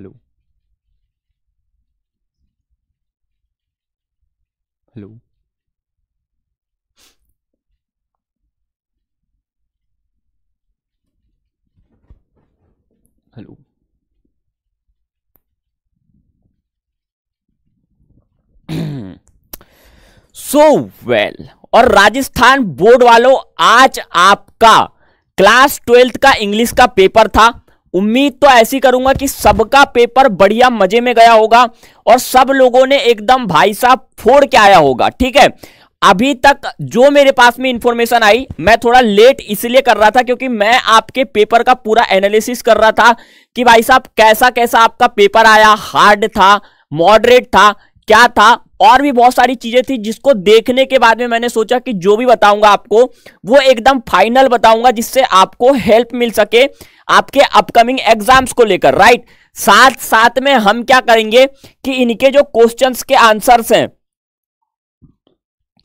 Hello hello hello so well और Rajasthan board वालों, आज आपका क्लास ट्वेल्थ का इंग्लिश का पेपर था। उम्मीद तो ऐसी करूँगा कि सबका पेपर बढ़िया मज़े में गया होगा और सब लोगों ने एकदम भाई साहब फोड़ के आया होगा, ठीक है? अभी तक जो मेरे पास में इंफॉर्मेशन आई, मैं थोड़ा लेट इसलिए कर रहा था क्योंकि मैं आपके पेपर का पूरा एनालिसिस कर रहा था कि भाई साहब कैसा कैसा आपका पेपर आया हार्ड था मॉडरेट था, क्या था और भी बहुत सारी चीज़ें थी जिसको देखने के बाद में मैंने सोचा कि जो भी बताऊँगा आपको, वो एकदम फाइनल बताऊँगा जिससे आपको हेल्प मिल सके आपके अपकमिंग एग्ज़ाम्स को लेकर राइट साथ साथ में हम क्या करेंगे कि इनके जो क्वेश्चंस के आंसर्स हैं,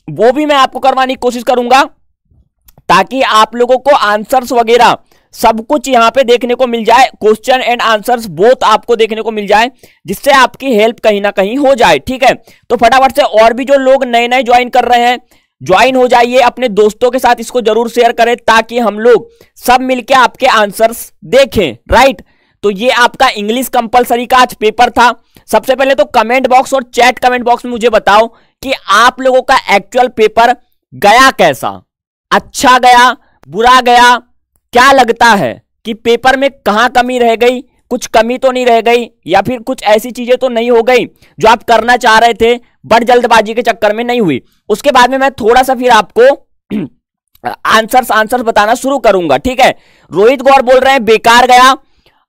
वो भी मैं आपको करवाने की कोशिश करूँगा ताकि आप लोगों को आंसर्स वगैरह सब कुछ यहाँ पे देखने को मिल जाए क्वेश्चन एंड आंसर्स बोथ आपको देखने को मिल जाए, जिससे आपकी हेल्प कहीं ना कहीं हो जाए, ठीक है? तो फटाफट से और भी जो लोग नए नए ज्वाइन कर रहे हैं ज्वाइन हो जाइए, अपने दोस्तों के साथ इसको ज़रूर शेयर करें, ताकि हम लोग सब मिलके आपके आंसर्स देखें राइट तो ये आपका इंग्लिश कंपलसरी का आज पेपर था। सबसे पहले तो कमेंट बॉक्स और चैट कमेंट बॉक्स में मुझे बताओ कि आप लोगों का एक्चुअल पेपर गया कैसा? अच्छा गया, बुरा गया क्या लगता है कि पेपर में कहाँ कमी रह गई? कुछ कमी तो नहीं रह गई या फिर कुछ ऐसी चीज़ें तो नहीं हो गई जो आप करना चाह रहे थे बट जल्दबाजी के चक्कर में नहीं हुई? उसके बाद में मैं थोड़ा सा फिर आपको आंसर्स आंसर्स बताना शुरू करूँगा, ठीक है? रोहित गौर बोल रहे हैं, बेकार गया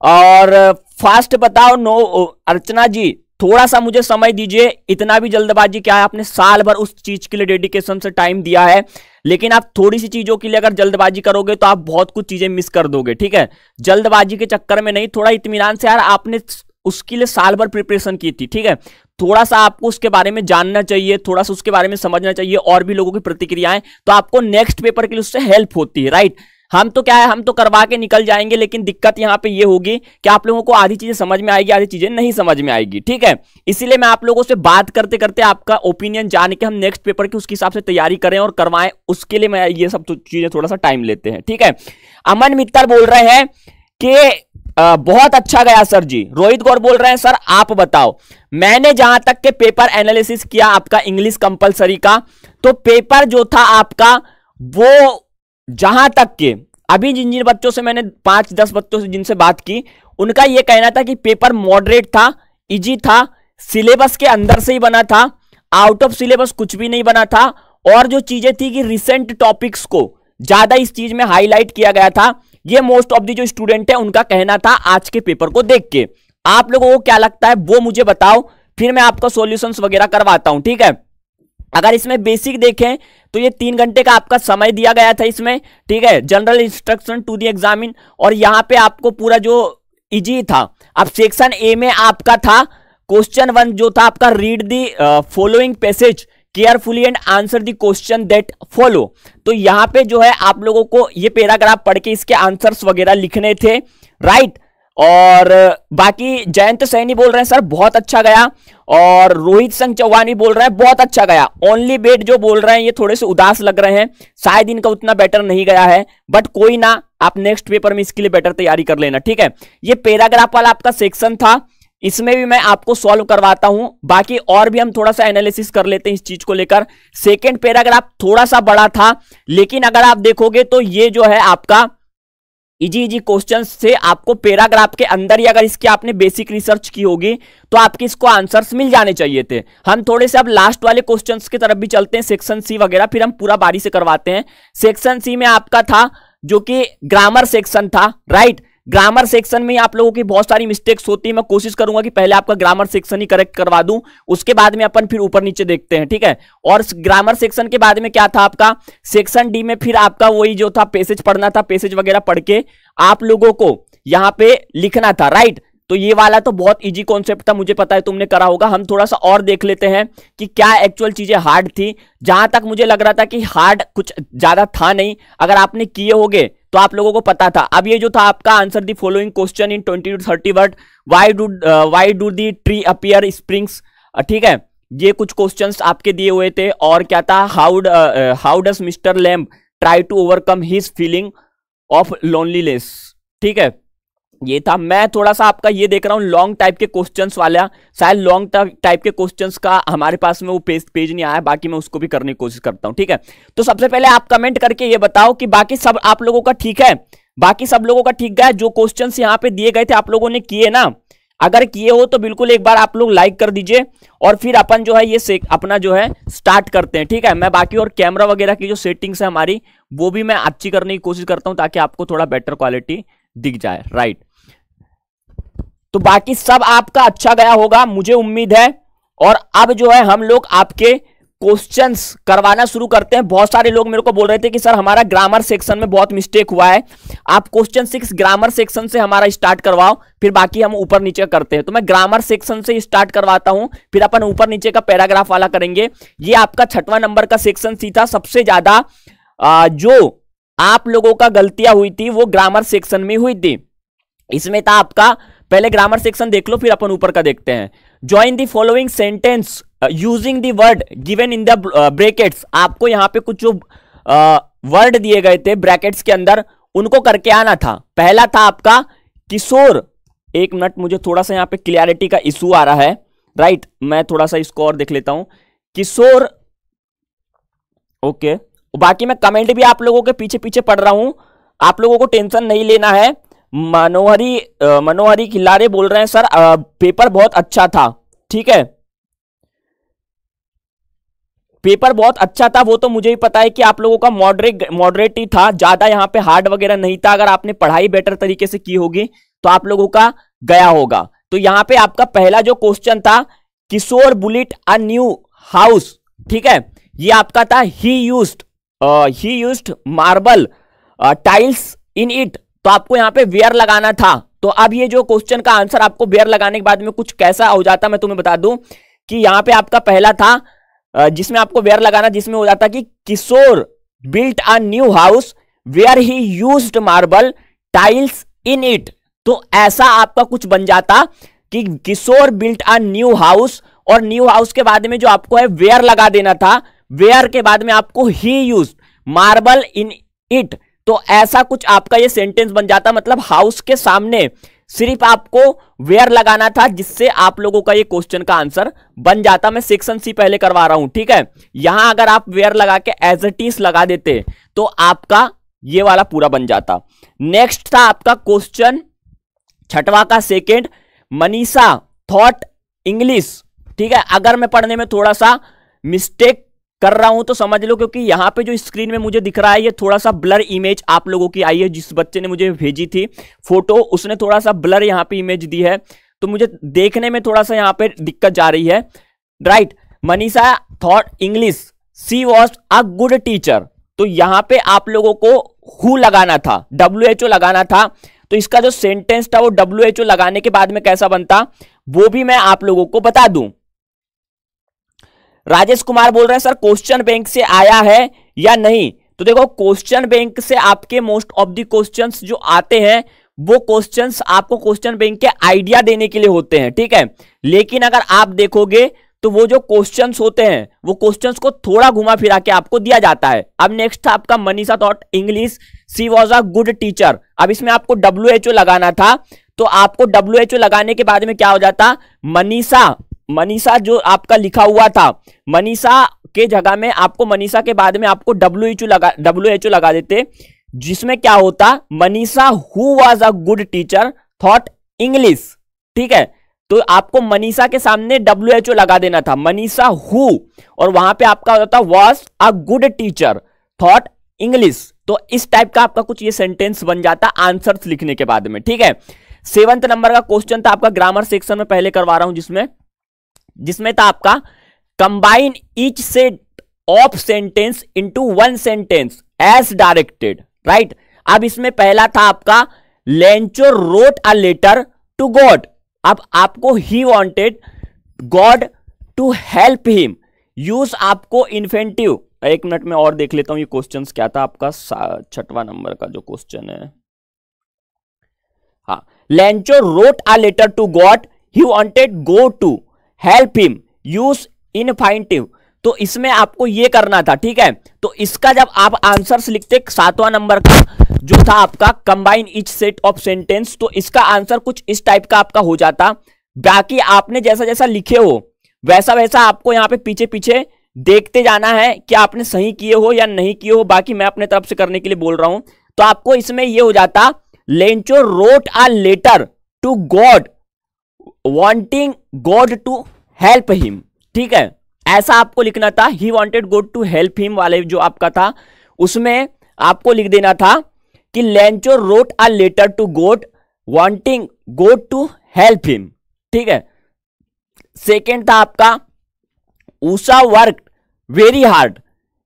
और फास्ट बताओ, नो, अर्चना जी थोड़ा सा मुझे समय दीजिए, इतना भी जल्दबाजी क्या है, आपने साल भर उस चीज़ के लिए डेडिकेशन से टाइम दिया है, लेकिन आप थोड़ी सी चीज़ों के लिए अगर जल्दबाजी करोगे तो आप बहुत कुछ चीज़ें मिस कर दोगे, ठीक है? जल्दबाजी के चक्कर में नहीं, थोड़ा इतमान से यार आपने उसके लिए साल भर प्रिपरेशन की थी, ठीक है? थोड़ा सा आपको उसके बारे में जानना चाहिए थोड़ा सा उसके बारे में समझना चाहिए, और भी लोगों की प्रतिक्रियाएँ तो आपको नेक्स्ट पेपर के लिए उससे हेल्प होती है राइट हम तो क्या है हम तो करवा के निकल जाएँगे लेकिन दिक्कत यहाँ पे ये होगी कि आप लोगों को आधी चीज़ें समझ में आएगी आधी चीज़ें नहीं समझ में आएगी ठीक है? इसीलिए मैं आप लोगों से बात करते करते आपका ओपिनियन जान के हम नेक्स्ट पेपर की उसके हिसाब से तैयारी करें और करवाएँ उसके लिए मैं ये सब तो चीज़ें थोड़ा सा टाइम लेते हैं ठीक है? अमन मित्तर बोल रहे हैं कि आ, बहुत अच्छा गया सर जी। रोहित गौर बोल रहे हैं सर आप बताओ मैंने जहाँ तक के पेपर एनालिसिस किया आपका इंग्लिश कंपलसरी का तो पेपर जो था आपका वो जहाँ तक के, अभी जिन जिन बच्चों से मैंने पाँच, दस बच्चों से जिनसे बात की, उनका यह कहना था कि पेपर मॉडरेट था इजी था सिलेबस के अंदर से ही बना था आउट ऑफ़ सिलेबस कुछ भी नहीं बना था, और जो चीज़ें थी कि रिसेंट टॉपिक्स को ज़्यादा इस चीज़ में हाईलाइट किया गया था, ये मोस्ट ऑफ़ दी जो स्टूडेंट है, उनका कहना था आज के पेपर को देख के। आप लोगों को क्या लगता है, वो मुझे बताओ, फिर मैं आपका सॉल्यूशंस वगैरह करवाता हूँ, ठीक है? अगर इसमें बेसिक देखें तो ये तीन घंटे का आपका समय दिया गया था इसमें, ठीक है? General instruction to the examinee और यहाँ पे आपको पूरा जो इजी था, अब सेक्शन ए में आपका था क्वेश्चन वन जो था आपका read the following passage carefully and answer the question that follow तो यहाँ पे जो है, आप लोगों को ये पैराग्राफ पढ़ के इसके आंसर्स वगैरह लिखने थे राइट और बाकी जयंत सैनी बोल रहे हैं, सर, बहुत अच्छा गया। और रोहित सिंह चौहान भी बोल रहे हैं, बहुत अच्छा गया। ओनली बेट जो बोल रहे हैं, ये थोड़े से उदास लग रहे हैं। शायद इनका उतना बेटर नहीं गया है बट कोई ना, आप नेक्स्ट पेपर में इसके लिए बेटर तैयारी कर लेना, ठीक है? ये पैराग्राफ वाला आपका सेक्शन था, इसमें भी मैं आपको सॉल्व करवाता हूँ। बाकी और भी हम थोड़ा सा एनालिसिस कर लेते हैं इस चीज़ को लेकर। सेकेंड पैराग्राफ थोड़ा सा बड़ा था, लेकिन अगर आप देखोगे तो ये जो है आपका इजी इजी क्वेश्चन से आपको पैराग्राफ के अंदर ही अगर इसकी आपने बेसिक रिसर्च की होगी तो आपके इसको आंसर्स मिल जाने चाहिए थे। हम थोड़े से अब लास्ट वाले क्वेश्चंस की तरफ़ भी चलते हैं सेक्शन सी वगैरह, फिर हम पूरा बारी से करवाते हैं। सेक्शन सी में आपका था, जो कि ग्रामर सेक्शन था राइट ग्रामर सेक्शन में आप लोगों की बहुत सारी मिस्टेक्स होती है। मैं कोशिश करूँगा कि पहले आपका ग्रामर सेक्शन ही करेक्ट करवा दूँ। उसके बाद में अपन फिर ऊपर नीचे देखते हैं, ठीक है? और ग्रामर सेक्शन के बाद में क्या था आपका? सेक्शन डी में फिर आपका वही जो था पेसेज पढ़ना था पेसेज वगैरह पढ़ के आप लोगों को यहाँ पे लिखना था राइट तो ये वाला तो बहुत इजी कॉन्सेप्ट था, मुझे पता है तुमने करा होगा। हम थोड़ा सा और देख लेते हैं कि क्या एक्चुअल चीज़ें हार्ड थी। जहाँ तक मुझे लग रहा था कि हार्ड कुछ ज़्यादा था नहीं। अगर आपने किए होगे तो आप लोगों को पता था। अब ये जो था आपका answer the following question in twenty to thirty word why do why do the tree appear springs ठीक है? ये कुछ क्वेश्चन आपके दिए हुए थे और क्या था? How how does mister Lamb try to overcome his feeling of loneliness ठीक है? ये था। मैं थोड़ा सा आपका ये देख रहा हूँ लॉन्ग टाइप के क्वेश्चंस वाला। शायद लॉन्ग टाइप के क्वेश्चंस का हमारे पास में वो पेज पेज नहीं आया, बाकी मैं उसको भी करने की कोशिश करता हूँ, ठीक है? तो सबसे पहले आप कमेंट करके ये बताओ कि बाकी सब आप लोगों का ठीक है? बाकी सब लोगों का ठीक गया जो क्वेश्चन यहाँ पे दिए गए थे, आप लोगों ने किए ना? अगर किए हो तो बिल्कुल एक बार आप लोग लाइक कर दीजिए और फिर अपन जो है ये अपना जो है स्टार्ट करते हैं, ठीक है? मैं बाकी और कैमरा वगैरह की जो सेटिंग्स है हमारी, वो भी मैं अच्छी करने की कोशिश करता हूँ ताकि आपको थोड़ा बेटर क्वालिटी दिख जाए राइट तो बाकी सब आपका अच्छा गया होगा, मुझे उम्मीद है। और अब जो है, हम लोग आपके क्वेश्चंस करवाना शुरू करते हैं। बहुत सारे लोग मेरे को बोल रहे थे कि, सर, हमारा ग्रामर सेक्शन में बहुत मिस्टेक हुआ है। आप क्वेश्चन सिक्स ग्रामर सेक्शन से हमारा स्टार्ट करवाओ, फिर बाकी हम ऊपर नीचे करते हैं। तो मैं ग्रामर सेक्शन से स्टार्ट करवाता हूँ, फिर अपन ऊपर नीचे का पैराग्राफ वाला करेंगे। ये आपका छठवां नंबर का सेक्शन सी था। सबसे ज़्यादा जो आप लोगों का गलतियाँ हुई थी, वो ग्रामर सेक्शन में हुई थी। इसमें था आपका पहले ग्रामर सेक्शन देख लो फिर अपन ऊपर का देखते हैं। Join the following sentence using the word given in the brackets आपको यहाँ पे कुछ जो वर्ड uh, दिए गए थे ब्रैकेट्स के अंदर उनको करके आना था। पहला था आपका किशोर। एक मिनट मुझे थोड़ा सा यहाँ पे क्लियरिटी का इशू आ रहा है। राइट मैं थोड़ा सा इसको और देख लेता हूँ। किशोर ओके बाकी मैं कमेंट भी आप लोगों के पीछे पीछे पढ़ रहा हूँ। आप लोगों को टेंशन नहीं लेना है। मनोहरी मनोहरी खिलारे बोल रहे हैं सर आ, पेपर बहुत अच्छा था। ठीक है? पेपर बहुत अच्छा था वो तो मुझे ही पता है कि आप लोगों का मॉडरेट मॉडरेट ही था। ज़्यादा यहाँ पे हार्ड वगैरह नहीं था। अगर आपने पढ़ाई बेटर तरीके से की होगी तो आप लोगों का गया होगा। तो यहाँ पे आपका पहला जो क्वेश्चन था Kishore built a new house. ठीक है? ये आपका था he used he used marble tiles in it तो आपको यहाँ पे वेयर लगाना था। तो अब ये जो क्वेश्चन का आंसर आपको वेयर लगाने के बाद में कुछ कैसा हो जाता, मैं तुम्हें बता दूँ कि यहाँ पे आपका पहला था जिसमें आपको वेयर लगाना, जिसमें हो जाता कि Kishore built a new house where he use marble tiles in it तो ऐसा आपका कुछ बन जाता कि Kishore built a new house और न्यू हाउस के बाद में जो आपको है वेयर लगा देना था, वेयर के बाद में आपको he use marble in it तो ऐसा कुछ आपका ये सेंटेंस बन जाता मतलब हाउस के सामने सिर्फ़ आपको वेयर लगाना था, जिससे आप लोगों का ये क्वेश्चन का आंसर बन जाता। मैं सेक्शन सी पहले करवा रहा हूँ, ठीक है? यहाँ अगर आप वेयर लगा के एज ए टीस लगा देते तो आपका ये वाला पूरा बन जाता। नेक्स्ट था आपका क्वेश्चन छठवा का सेकेंड मनीषा थॉट इंग्लिश ठीक है? अगर मैं पढ़ने में थोड़ा सा मिस्टेक कर रहा हूँ तो समझ लो, क्योंकि यहाँ पे जो स्क्रीन में मुझे दिख रहा है, ये थोड़ा सा ब्लर इमेज आप लोगों की आई है, जिस बच्चे ने मुझे भेजी थी फ़ोटो उसने थोड़ा सा ब्लर यहाँ पे इमेज दी है। तो मुझे देखने में थोड़ा सा यहाँ पे दिक्कत जा रही है। Right Manisha thought English she was a good teacher तो यहाँ पे आप लोगों को हु लगाना था डब्ल्यू एच ओ लगाना था। तो इसका जो सेंटेंस था, वो डब्ल्यू एच ओ लगाने के बाद में कैसा बनता, वो भी मैं आप लोगों को बता दूँ। राजेश कुमार बोल रहे हैं, सर, क्वेश्चन बैंक से आया है या नहीं? तो देखो, क्वेश्चन बैंक से आपके मोस्ट ऑफ़ द क्वेश्चंस जो आते हैं, वो क्वेश्चंस आपको क्वेश्चन बैंक के आइडिया देने के लिए होते हैं, ठीक है? लेकिन अगर आप देखोगे तो वो जो क्वेश्चंस होते हैं, वो क्वेश्चंस को थोड़ा घुमा फिरा के आपको दिया जाता है। अब नेक्स्ट था आपका Manisha thought English she was a good teacher अब इसमें आपको डब्ल्यू एच ओ लगाना था तो आपको डब्ल्यू एच ओ लगाने के बाद में क्या हो जाता? मनीषा मनीषा जो आपका लिखा हुआ था, मनीषा के जगह में आपको, मनीषा के बाद में आपको डब्ल्यू एच लगा डब्ल्यू एच लगा देते, जिसमें क्या होता, Manisha who was a good teacher thought English ठीक है? तो आपको मनीषा के सामने डब्ल्यू एच लगा देना था, मनीषा हु और वहाँ पे आपका हो जाता was a good teacher thought English तो इस टाइप का आपका कुछ ये सेंटेंस बन जाता आंसर्स लिखने के बाद में, ठीक है? सेवंथ नंबर का क्वेश्चन था आपका ग्रामर सेक्शन में पहले करवा रहा हूँ जिसमें जिसमें था आपका combine each set of sentence into one sentence as directed right अब इसमें पहला था आपका Lencho wrote a letter to God अब आपको he wanted God to help him use आपको इन्फेंटिव एक मिनट में और देख लेता हूँ ये क्वेश्चन क्या था आपका छठवा नंबर का जो क्वेश्चन है। हाँ Lencho wrote a letter to God he wanted God to help him use infinitive तो इसमें आपको ये करना था, ठीक है? तो इसका जब आप आंसर्स लिखते, सातवां नंबर का, जो था आपका combine each set of sentence तो इसका आंसर कुछ इस टाइप का आपका हो जाता। बाकी आपने जैसा जैसा लिखे हो वैसा वैसा आपको यहाँ पे पीछे पीछे देखते जाना है कि आपने सही किए हो या नहीं किए हो। बाकी मैं अपने तरफ़ से करने के लिए बोल रहा हूँ। तो आपको इसमें यह हो जाता Lencho wrote a letter to God wanting God to help him ठीक है? ऐसा आपको लिखना था he wanted God to help him वाले जो आपका था, उसमें आपको लिख देना था कि Lencho wrote a letter to God wanting God to help him ठीक है? सेकेंड था आपका Usha work very hard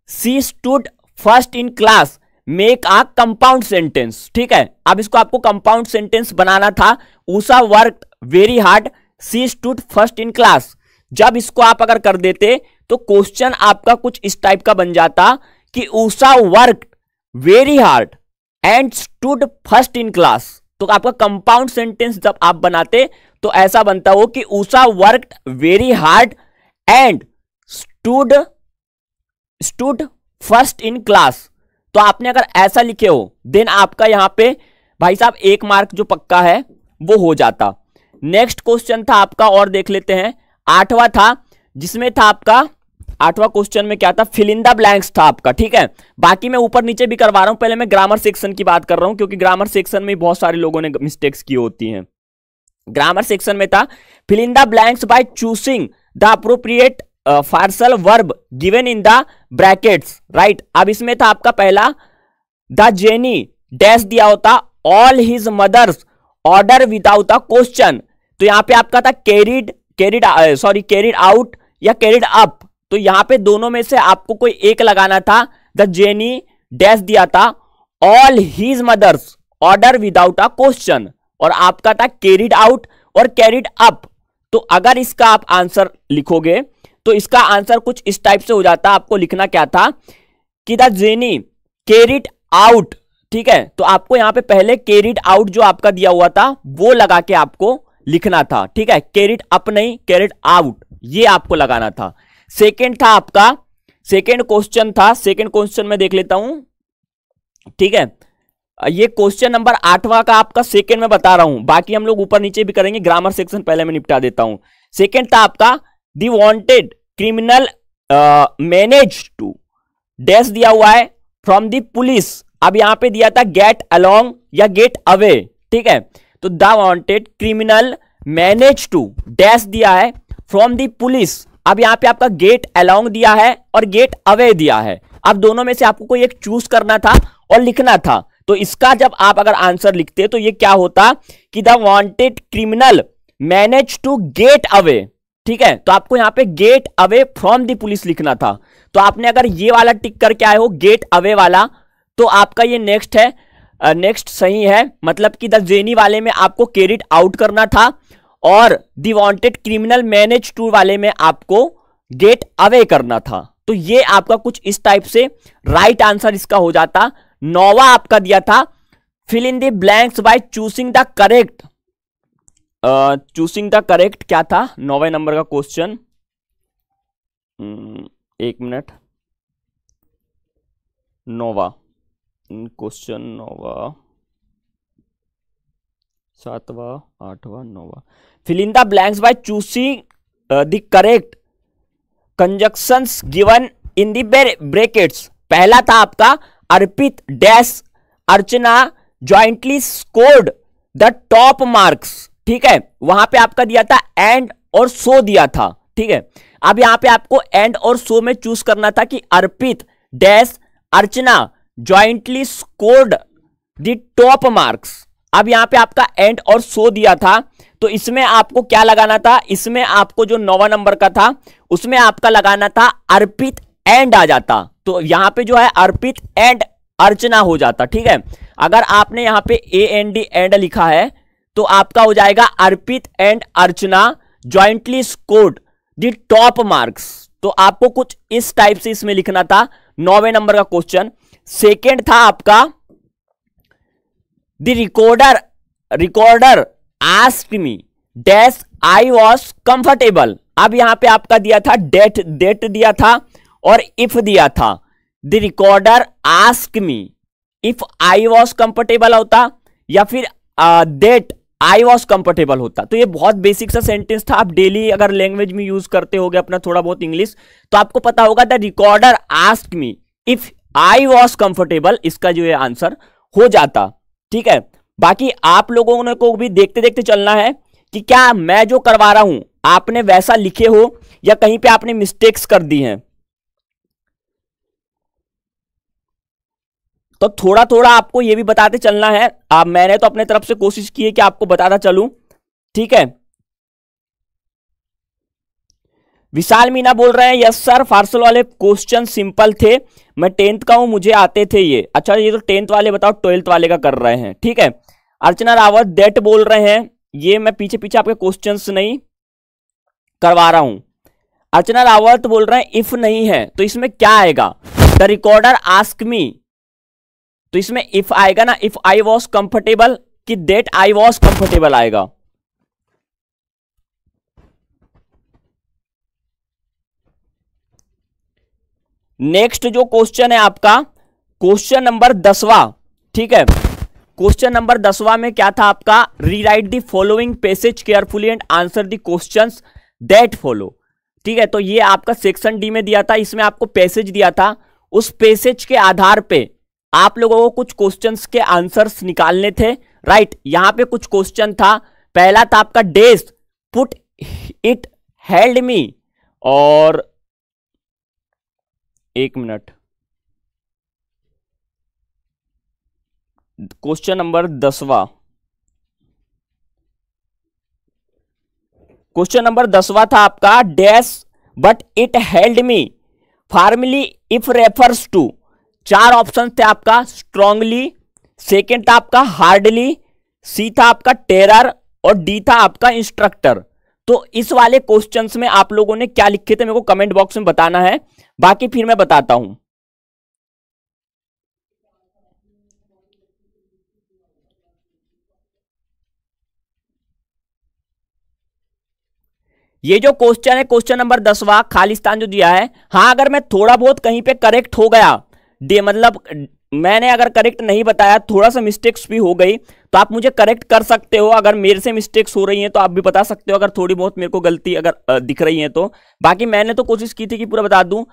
she stood first in class make a compound sentence ठीक है? अब इसको आपको कंपाउंड सेंटेंस बनाना था। Usha work very hard she stood first in class जब इसको आप अगर कर देते तो क्वेश्चन आपका कुछ इस टाइप का बन जाता कि Usha work very hard and stood first in class तो आपका कंपाउंड सेंटेंस जब आप बनाते तो ऐसा बनता हो कि Usha work very hard and stood stood first in class तो आपने अगर ऐसा लिखे हो देन आपका यहाँ पे भाई साहब एक मार्क जो पक्का है, वो हो जाता। नेक्स्ट क्वेश्चन था आपका, और देख लेते हैं। आठवां था, जिसमें था आपका, आठवां क्वेश्चन में क्या था? फिलिंदा ब्लैंक्स था आपका, ठीक है? बाकी मैं ऊपर नीचे भी करवा रहा हूँ, पहले मैं ग्रामर सेक्शन की बात कर रहा हूँ, क्योंकि ग्रामर सेक्शन में बहुत सारे लोगों ने मिस्टेक्स की होती हैं। ग्रामर सेक्शन में था fill in the blanks by choosing the appropriate phrasal verb given in the brackets right अब इसमें था आपका पहला, द जेनी, डैश दिया होता, all his mother's, order without a question. तो यहाँ पे आपका था carried carried sorry carried out या कैरिड अप। तो यहाँ पे दोनों में से आपको कोई एक लगाना था, द जेनी, डैश दिया था, all his mother's, order without a question. और आपका था कैरिड आउट और कैरिड अप। तो अगर इसका आप आंसर लिखोगे तो इसका आंसर कुछ इस टाइप से हो जाता आपको लिखना क्या था? कि द जेनी कैरिड आउट ठीक है? तो आपको यहाँ पे पहले कैरिड आउट जो आपका दिया हुआ था, वो लगा के आपको लिखना था, ठीक है? कैरिड अप नहीं कैरिड आउट ये आपको लगाना था। सेकेंड था आपका सेकेंड क्वेश्चन था। सेकेंड क्वेश्चन में देख लेता हूँ, ठीक है? ये क्वेश्चन नंबर आठवां का आपका सेकेंड में बता रहा हूँ। बाकी हम लोग ऊपर नीचे भी करेंगे ग्रामर सेक्शन पहले मैं निपटा देता हूँ। सेकेंड था आपका the wanted criminal manage to. Dash दिया हुआ है फ्रॉम दी पुलिस। अब यहाँ पे दिया था गेट अलोंग या गेट अवे, ठीक है? तो the wanted criminal manage to. Dash दिया है फ्रॉम दी पुलिस। अब यहाँ पे आपका गेट अलोंग दिया है और गेट अवे दिया है। अब दोनों में से आपको कोई एक चूज़ करना था और लिखना था। तो इसका जब आप अगर आंसर लिखते तो ये क्या होता कि the wanted criminal manage to get away. ठीक है? तो आपको यहाँ पे get away from the police लिखना था। तो आपने अगर ये वाला टिक करके आए हो गेट अवे वाला तो आपका ये नेक्स्ट है। नेक्स्ट सही है। मतलब कि द जेनी वाले में आपको कैरिड आउट करना था और the wanted criminal manage to वाले में आपको गेट अवे करना था। तो ये आपका कुछ इस टाइप से राइट आंसर इसका हो जाता। नोवा आपका दिया था fill in the blanks by choosing the correct choosing the correct क्या था? नौवे नंबर का क्वेश्चन hmm, एक मिनट. नोवा. क्वेश्चन नोवा. सातवा आठवा नोवा. Fill in the blanks by choosing the correct conjunctions given in the brackets पहला था आपका Arpit dash Archana jointly scored the top marks ठीक है? वहाँ पे आपका दिया था एंड और सो दिया था, ठीक है? अब यहाँ पे आपको एंड और सो में चूज़ करना था कि Arpit dash Archana jointly scored the top marks अब यहाँ पे आपका एंड और सो दिया था तो इसमें आपको क्या लगाना था? इसमें आपको जो नौवा नंबर का था, उसमें आपका लगाना था अर्पित एंड आ जाता। तो यहाँ पे जो है अर्पित एंड अर्चना हो जाता, ठीक है? अगर आपने यहाँ पे ए एन डी एंड लिखा है तो आपका हो जाएगा Arpit and Archana jointly scored the top marks तो आपको कुछ इस टाइप से इसमें लिखना था, नौवे नंबर का क्वेश्चन सेकेंड था आपका the recorder recorder ask me dash I was comfortable अब यहाँ पे आपका दिया था डेट डेट दिया था और इफ़ दिया था। The recorder ask me if I was comfortable होता या फिर डेट आई वॉज़ कंफर्टेबल होता। तो ये बहुत बेसिक सा सेंटेंस था। आप डेली अगर लैंग्वेज में यूज़ करते हो अपना थोड़ा बहुत इंग्लिश तो आपको पता होगा the recorder ask me if I was comfortable इसका जो है आंसर हो जाता। ठीक है? बाकी आप लोगों ने को भी देखते देखते चलना है कि क्या मैं जो करवा रहा हूँ, आपने वैसा लिखे हो या कहीं पे आपने मिस्टेक्स कर दी हैं। तो थोड़ा थोड़ा आपको ये भी बताते चलना है। आप, मैंने तो अपने तरफ़ से कोशिश की है कि आपको बताता चलूँ। ठीक है? विशाल मीना बोल रहे हैं, यस सर फार्सल वाले क्वेश्चन सिंपल थे। मैं टेंथ का हूँ, मुझे आते थे ये। अच्छा ये तो टेंथ वाले बताओ, ट्वेल्थ वाले का कर रहे हैं। ठीक है? अर्चना रावत, डेट बोल रहे हैं। ये मैं पीछे पीछे आपके क्वेश्चन नहीं करवा रहा हूँ। अर्चना रावत बोल रहे हैं, इफ़ नहीं है तो इसमें क्या आएगा? द रिकॉर्डर आस्क मी तो इसमें इफ़ आएगा ना इफ़ आई वॉज़ कंफर्टेबल कि देट आई वॉज़ कंफर्टेबल आएगा। नेक्स्ट जो क्वेश्चन है आपका क्वेश्चन नंबर दसवा, ठीक है? क्वेश्चन नंबर दसवा में क्या था आपका? Rewrite the following passage carefully and answer the questions that follow ठीक है तो ये आपका सेक्शन डी में दिया था, इसमें आपको पैसेज दिया था। उस पैसेज के आधार पे आप लोगों को कुछ क्वेश्चंस के आंसर्स निकालने थे। राइट यहाँ पे कुछ क्वेश्चन था। पहला था आपका days put it held me और एक मिनट क्वेश्चन नंबर दसवा। क्वेश्चन नंबर दसवा था आपका dash but it held me formally if refers to चार ऑप्शन थे आपका स्ट्रांगली सेकेंड था आपका हार्डली सी था आपका टेरर और डी था आपका इंस्ट्रक्टर तो इस वाले क्वेश्चन में आप लोगों ने क्या लिखे थे, मेरे को कमेंट बॉक्स में बताना है। बाकी फिर मैं बताता हूँ। ये जो क्वेश्चन है क्वेश्चन नंबर दसवा, खालिस्तान जो दिया है, हाँ, अगर मैं थोड़ा बहुत कहीं पे करेक्ट हो गया डे मतलब मैंने अगर करेक्ट नहीं बताया, थोड़ा सा मिस्टेक्स भी हो गई तो आप मुझे करेक्ट कर सकते हो। अगर मेरे से मिस्टेक्स हो रही हैं तो आप भी बता सकते हो। अगर थोड़ी बहुत मेरे को गलती अगर दिख रही है तो। बाकी मैंने तो कोशिश की थी कि पूरा बता दूँ।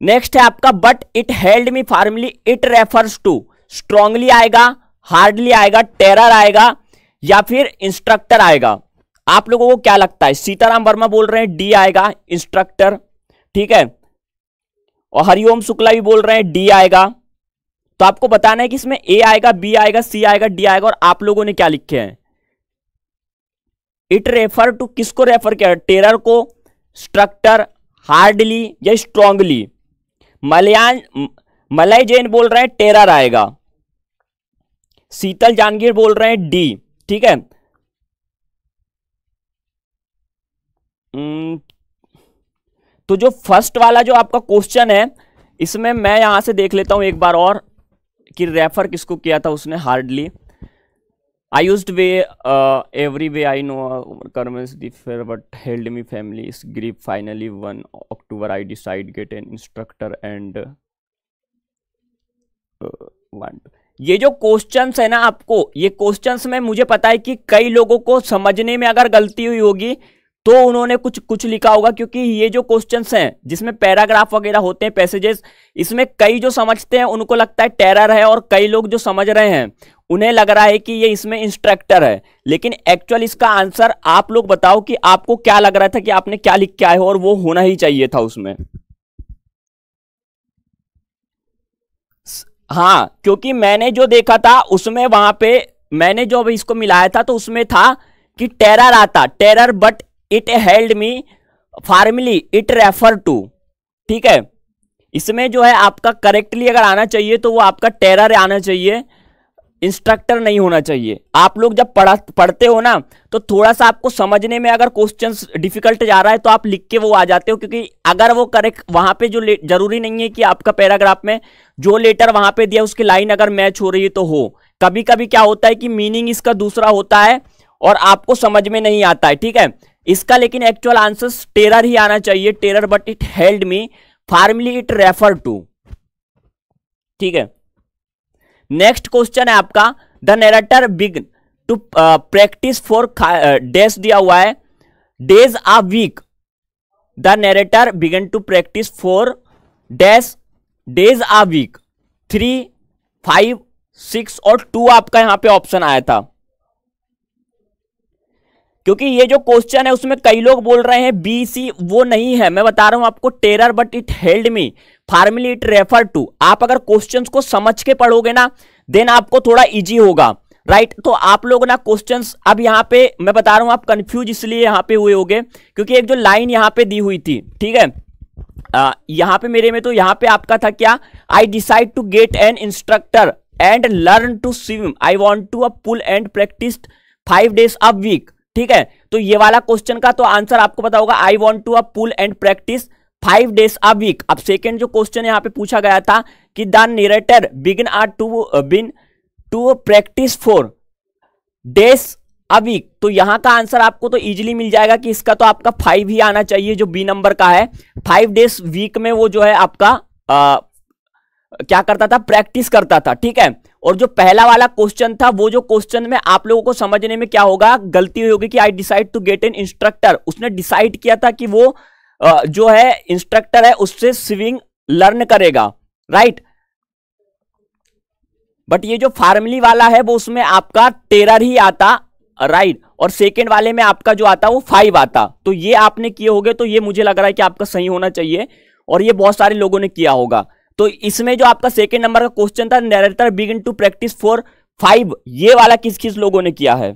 नेक्स्ट है आपका but it held me formally it refers to strongly आएगा हार्डली आएगा टेरर आएगा, या फिर इंस्ट्रक्टर आएगा। आप लोगों को क्या लगता है? सीताराम वर्मा बोल रहे हैं डी आएगा इंस्ट्रक्टर ठीक है? और हरिओम शुक्ला भी बोल रहे हैं, डी आएगा। तो आपको बताना है कि इसमें ए आएगा बी आएगा सी आएगा डी आएगा, और आप लोगों ने क्या लिखे हैं? इट रेफर टू किसको रेफर किया? टेरर को स्ट्रक्टर हार्डली या स्ट्रांगली मलयान मलय जैन बोल रहे हैं टेरर आएगा। शीतल जानगीर बोल रहे हैं डी ठीक है? तो जो फ़र्स्ट वाला जो आपका क्वेश्चन है, इसमें मैं यहाँ से देख लेता हूँ एक बार और कि रेफर किसको किया था उसने hardly I use way every way I know कर्मेंस differ but held me family is grip finally one October I decide get an instructor and ये जो क्वेश्चंस है ना आपको, ये क्वेश्चंस में मुझे पता है कि कई लोगों को समझने में अगर गलती हुई होगी तो उन्होंने कुछ कुछ लिखा होगा, क्योंकि ये जो क्वेश्चंस हैं, जिसमें पैराग्राफ वगैरह होते हैं पैसेजेस इसमें कई जो समझते हैं, उनको लगता है टेरर है और कई लोग जो समझ रहे हैं, उन्हें लग रहा है कि ये इसमें इंस्ट्रक्टर है। लेकिन एक्चुअल इसका आंसर आप लोग बताओ कि आपको क्या लग रहा था कि आपने क्या लिख के आए हो और वो होना ही चाहिए था उसमें। हाँ क्योंकि मैंने जो देखा था, उसमें वहाँ पे मैंने जो अभी इसको मिलाया था तो उसमें था कि टेरर आता terror but it held me formally it refer to ठीक है? इसमें जो है आपका करेक्टली अगर आना चाहिए तो वो आपका टेरर आना चाहिए इंस्ट्रक्टर नहीं होना चाहिए। आप लोग जब पढ़ा, पढ़ते हो ना तो थोड़ा सा आपको समझने में अगर क्वेश्चंस डिफ़िकल्ट जा रहा है तो आप लिख के वो आ जाते हो, क्योंकि अगर वो करेक्ट वहाँ पे जो ज़रूरी नहीं है कि आपका पैराग्राफ में जो लेटर वहाँ पे दिया उसकी लाइन अगर मैच हो रही है तो हो। कभी कभी क्या होता है कि मीनिंग इसका दूसरा होता है और आपको समझ में नहीं आता है, ठीक है? इसका लेकिन एक्चुअल आंसर टेरर ही आना चाहिए। Terror but it held me formally it refer to ठीक है? नेक्स्ट क्वेश्चन है आपका। The narrator big to practice for days दिया हुआ है। Days a week the narrator began to practice for days days a week three five six और two आपका यहाँ पे ऑप्शन आया था। क्योंकि ये जो क्वेश्चन है, उसमें कई लोग बोल रहे हैं बी सी वो नहीं है। मैं बता रहा हूँ आपको terror but it held me formally it refer to आप अगर क्वेश्चंस को समझ के पढ़ोगे ना देन आपको थोड़ा इजी होगा। राइट? तो आप लोग ना क्वेश्चंस अब यहाँ पे, मैं बता रहा हूँ, आप कंफ्यूज इसलिए यहाँ पे हुए होगे, क्योंकि एक जो लाइन यहाँ पे दी हुई थी, ठीक है? यहाँ पे मेरे में तो यहाँ पे आपका था क्या? I decide to get an instructor and learn to swim I want to a pool and practice five days a week ठीक है? तो ये वाला क्वेश्चन का तो आंसर आपको पता होगा I want to a pool and practice five days a week अब सेकेंड जो क्वेश्चन यहाँ पे पूछा गया था कि the narrator begin are to been to practice four days a week तो यहाँ का आंसर आपको तो इजीली मिल जाएगा कि इसका तो आपका फाइव ही आना चाहिए जो बी नंबर का है। फाइव डेज़ वीक में वो जो है आपका आ, क्या करता था? प्रैक्टिस करता था, ठीक है? और जो पहला वाला क्वेश्चन था, वो जो क्वेश्चन में आप लोगों को समझने में क्या होगा? गलती होगी कि I decide to get an instructor उसने डिसाइड किया था कि वो जो है इंस्ट्रक्टर है, उससे स्विमिंग लर्न करेगा राइट बट ये जो फार्मली वाला है, वो उसमें आपका टेरर ही आता राइट और सेकेंड वाले में आपका जो आता, वो फाइव आता। तो ये आपने किए होगे तो ये मुझे लग रहा है कि आपका सही होना चाहिए, और ये बहुत सारे लोगों ने किया होगा। तो इसमें जो आपका सेकेंड नंबर का क्वेश्चन था narrator begin to practice for five ये वाला किस किस लोगों ने किया है?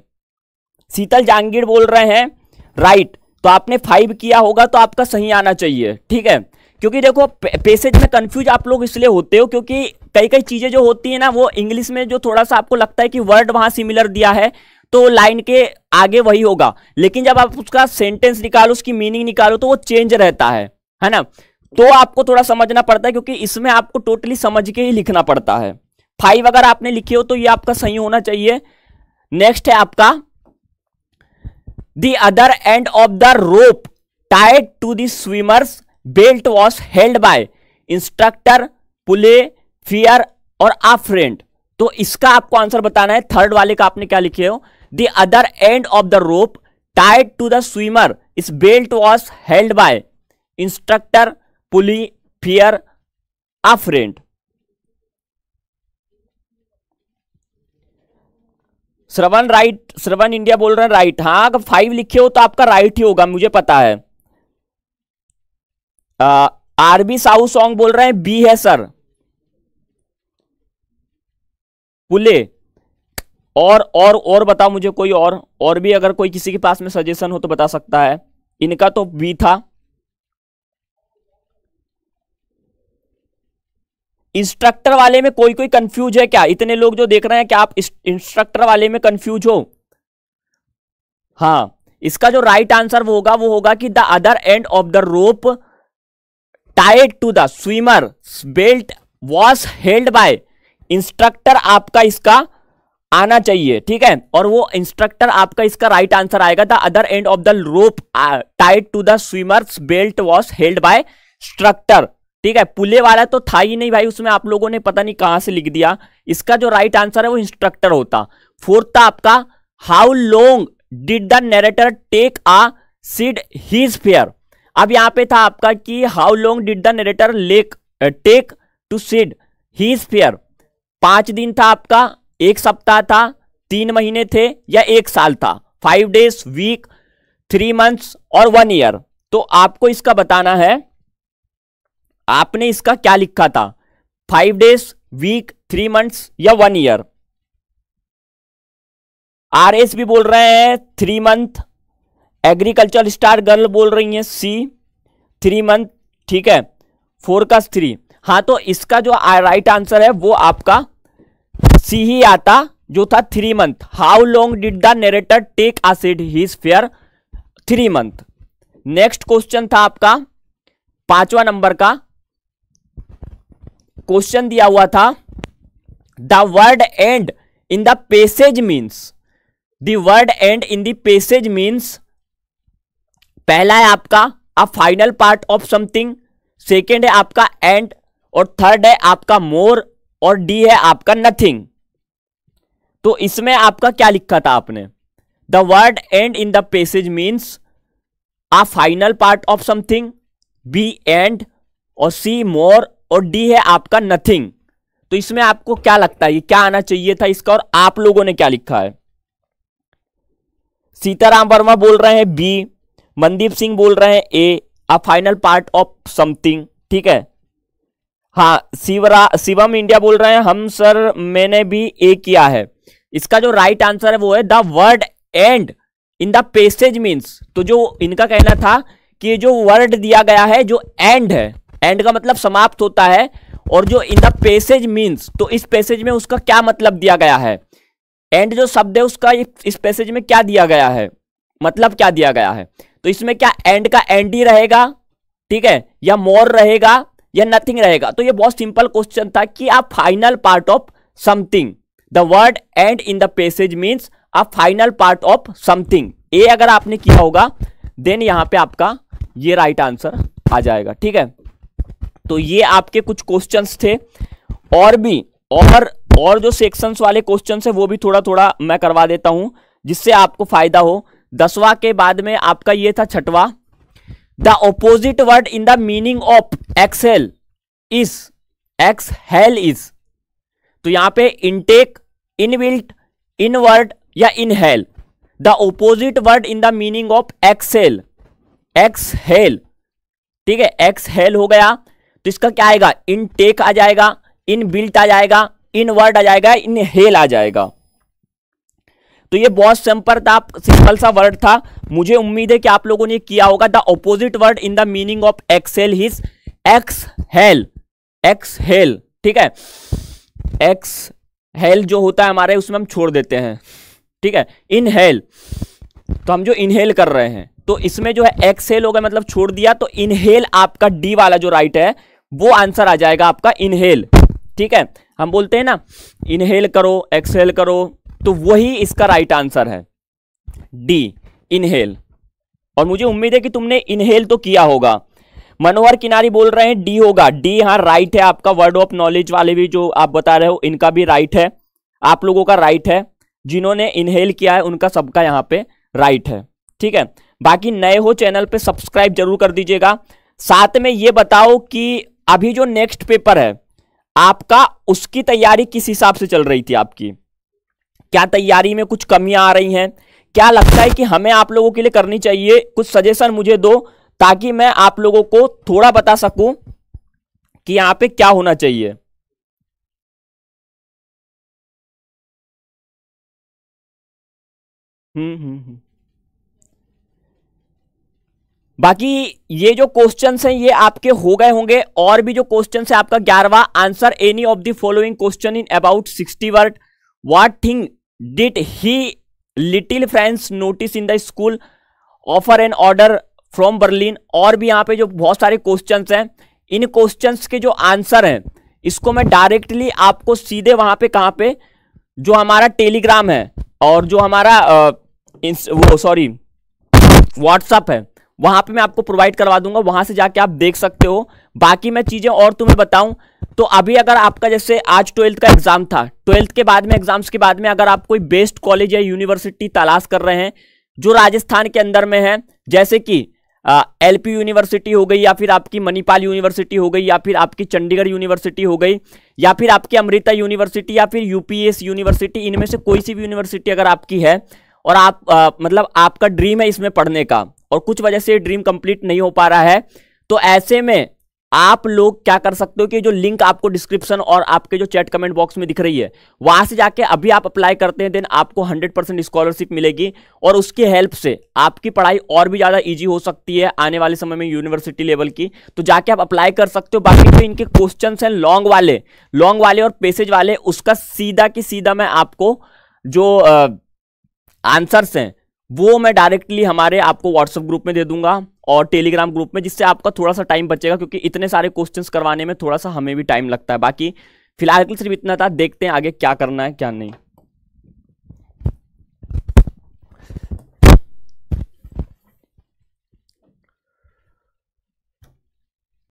शीतल जहांगीर बोल रहे हैं राइट तो आपने फाइव किया होगा तो आपका सही आना चाहिए, ठीक है? क्योंकि देखो पैसेज में कंफ्यूज आप लोग इसलिए होते हो क्योंकि कई कई चीज़ें जो होती है ना, वो इंग्लिश में जो थोड़ा सा आपको लगता है कि वर्ड वहाँ सिमिलर दिया है तो लाइन के आगे वही होगा। लेकिन जब आप उसका सेंटेंस निकालो, उसकी मीनिंग निकालो तो वो चेंज रहता है है ना? तो आपको थोड़ा समझना पड़ता है, क्योंकि इसमें आपको टोटली समझ के ही लिखना पड़ता है। फाइव अगर आपने लिखे हो तो ये आपका सही होना चाहिए। नेक्स्ट है आपका the other end of the rope tied to the swimmer's belt was held by instructor pulley fear और आ फ्रेंड तो इसका आपको आंसर बताना है। थर्ड वाले का आपने क्या लिखे हो? The other end of the rope tied to the swimmer is belt was held by instructor pulley fear a friend Shravan right Shravan India बोल रहे हैं राइट हाँ अगर फाइव लिखे हो तो आपका राइट ही होगा, मुझे पता है। आरबी साहू सॉन्ग बोल रहे हैं, बी है सर। पुले, और और और बताओ मुझे कोई और और भी अगर कोई किसी के पास में सजेशन हो तो बता सकता है। इनका तो बी था। इंस्ट्रक्टर वाले में कोई कोई कंफ्यूज है क्या? इतने लोग जो देख रहे हैं क्या आप इंस्ट्रक्टर वाले में कंफ्यूज हो। हाँ इसका जो राइट आंसर वो होगा वो होगा कि the other end of the rope tied to the swimmer belt was held by instructor आपका इसका आना चाहिए, ठीक है? और वो इंस्ट्रक्टर आपका इसका राइट आंसर आएगा। The other end of the rope tied to the swimmer's belt was held by instructor ठीक है, पुले वाला तो था ही नहीं भाई, उसमें आप लोगों ने पता नहीं कहाँ से लिख दिया। इसका जो राइट आंसर है वो इंस्ट्रक्टर होता। फोर्थ था आपका how long did the narrator take a seed his fear अब यहाँ पे था आपका कि how long did the narrator lake take to seed his fear पाँच दिन था आपका, एक सप्ताह था, तीन महीने थे या एक साल था? Five days week three months और वन ईयर तो आपको इसका बताना है आपने इसका क्या लिखा था? Five days week three months या वन ईयर आर एस भी बोल रहे हैं three month agriculture star girl बोल रही हैं सी थ्री मंथ ठीक है? फोर का थ्री हाँ तो इसका जो राइट आंसर है, वो आपका सी ही आता, जो था three month how long did the narrator take acid his fear three month next question था आपका, पांचवा नंबर का क्वेश्चन दिया हुआ था, the word end in the passage means. The word end in the passage means? पहला है आपका, a final part of something. Second है आपका, एंड। और थर्ड है आपका, मोर। और डी है आपका, नथिंग। तो इसमें आपका क्या लिखा था आपने? The word end in the passage means a final part of something. B end और सी, मोर। और डी है आपका नथिंग तो इसमें आपको क्या लगता है? ये क्या आना चाहिए था इसका और आप लोगों ने क्या लिखा है? सीताराम वर्मा बोल रहे हैं बी मनदीप सिंह बोल रहे हैं A a final part of something ठीक है? हाँ शिवरा, शिवम इंडिया बोल रहे हैं, हम सर, मैंने भी ए किया है। इसका जो राइट आंसर है वो है the word end in the passage means तो जो इनका कहना था कि जो वर्ड दिया गया है, जो एंड है एंड का मतलब समाप्त होता है, और जो इन द पेसेज मीन्स तो इस पैसेज में उसका क्या मतलब दिया गया है? एंड जो शब्द है, उसका इस पैसेज में क्या दिया गया है? मतलब क्या दिया गया है? तो इसमें क्या एंड का एंड ही रहेगा? ठीक है? या मोर रहेगा? या नथिंग रहेगा? तो ये बहुत सिंपल क्वेश्चन था कि आप final part of something the word end in the passage means a final part of something A अगर आपने किया होगा देन यहाँ पे आपका ये राइट आंसर आ जाएगा, ठीक है? तो ये आपके कुछ क्वेश्चंस थे। और भी, और और जो सेक्शंस वाले क्वेश्चन है, वो भी थोड़ा थोड़ा मैं करवा देता हूँ, जिससे आपको फ़ायदा हो। दसवा के बाद में आपका ये था छठवा। The opposite word in the meaning of exhale is exhale is तो यहाँ पे इनटेक इनबिल्ट इनवर्ड या inhale the opposite word in the meaning of exhale exhale ठीक है एक्स हेल हो गया। तो इसका क्या आएगा? इन टेक आ जाएगा, इन बिल्ट आ जाएगा, इन वर्ड आ जाएगा, इन हेल आ जाएगा। तो ये बहुत सिंपल था सिंपल सा वर्ड था। मुझे उम्मीद है कि आप लोगों ने किया होगा। The opposite word in the meaning of exhale his exhale exhale ठीक है? एक्स हेल जो होता है हमारे, उसमें हम छोड़ देते हैं, ठीक है? इनहेल तो हम जो इनहेल कर रहे हैं तो इसमें जो है एक्सहेल हो गया मतलब छोड़ दिया तो इनहेल आपका डी वाला जो राइट है, वो आंसर आ जाएगा आपका इनहेल ठीक है? हम बोलते हैं ना इनहेल करो एक्सहेल करो तो वही इसका राइट आंसर है। डी इनहेल और मुझे उम्मीद है कि तुमने इनहेल तो किया होगा। मनोहर किनारी बोल रहे हैं डी होगा। डी यहाँ राइट है आपका वर्ड ऑफ़ नॉलेज वाले भी जो आप बता रहे हो, इनका भी राइट है। आप लोगों का राइट है। जिन्होंने इनहेल किया है, उनका सबका यहाँ पे राइट है। ठीक है? बाकी नए हो चैनल पे सब्सक्राइब ज़रूर कर दीजिएगा। साथ में ये बताओ कि अभी जो नेक्स्ट पेपर है, आपका उसकी तैयारी किस हिसाब से चल रही थी आपकी? क्या तैयारी में कुछ कमियाँ आ रही हैं? क्या लगता है कि हमें आप लोगों के लिए करनी चाहिए? कुछ सजेशन मुझे दो, ताकि मैं आप लोगों को थोड़ा बता सकूँ कि यहाँ पे क्या होना चाहिए। हम्म हम्म हम्म। बाकी ये जो क्वेश्चन हैं ये आपके हो गए होंगे। और भी जो क्वेश्चन है आपका ग्यारहवा answer any of the following question in about sixty word what thing did he little friends notice in the school offer an order from Berlin और भी यहाँ पे जो बहुत सारे क्वेश्चन हैं इन क्वेश्चन के जो आंसर हैं इसको मैं डायरेक्टली आपको सीधे वहाँ पे कहाँ पे जो हमारा टेलीग्राम है और जो हमारा आ, वो सॉरी व्हाट्सअप है वहाँ पे मैं आपको प्रोवाइड करवा दूँगा, वहाँ से जाके आप देख सकते हो। बाकी मैं चीज़ें और तुम्हें बताऊँ तो अभी अगर आपका जैसे आज ट्वेल्थ का एग्ज़ाम था ट्वेल्थ के बाद में एग्ज़ाम्स के बाद में अगर आप कोई बेस्ट कॉलेज या यूनिवर्सिटी तलाश कर रहे हैं, जो राजस्थान के अंदर में है, जैसे कि एलपी यूनिवर्सिटी हो गई या फिर आपकी मणिपाल यूनिवर्सिटी हो गई या फिर आपकी चंडीगढ़ यूनिवर्सिटी हो गई, या फिर आपकी अमृता यूनिवर्सिटी या फिर यूपीएस यूनिवर्सिटी इनमें से कोई सी भी यूनिवर्सिटी अगर आपकी है और आप आ, मतलब आपका ड्रीम है इसमें पढ़ने का और कुछ वजह से ड्रीम कंप्लीट नहीं हो पा रहा है तो ऐसे में आप लोग क्या कर सकते हो कि जो लिंक आपको डिस्क्रिप्शन और आपके जो चैट कमेंट बॉक्स में दिख रही है वहाँ से जाके अभी आप अप्लाई करते हैं देन आपको 100 परसेंट स्कॉलरशिप मिलेगी और उसकी हेल्प से आपकी पढ़ाई और भी ज़्यादा इजी हो सकती है आने वाले समय में यूनिवर्सिटी लेवल की तो जाके आप अप्लाई कर सकते हो। बाकी जो इनके क्वेश्चन हैं लॉन्ग वाले लॉन्ग वाले और पेसेज वाले उसका सीधा की सीधा मैं आपको जो आंसर्स हैं। वो मैं डायरेक्टली हमारे आपको व्हाट्सएप ग्रुप में दे दूँगा और टेलीग्राम ग्रुप में, जिससे आपका थोड़ा सा टाइम बचेगा, क्योंकि इतने सारे क्वेश्चंस करवाने में थोड़ा सा हमें भी टाइम लगता है। बाकी फ़िलहाल सिर्फ़ इतना था, देखते हैं आगे क्या करना है, क्या नहीं।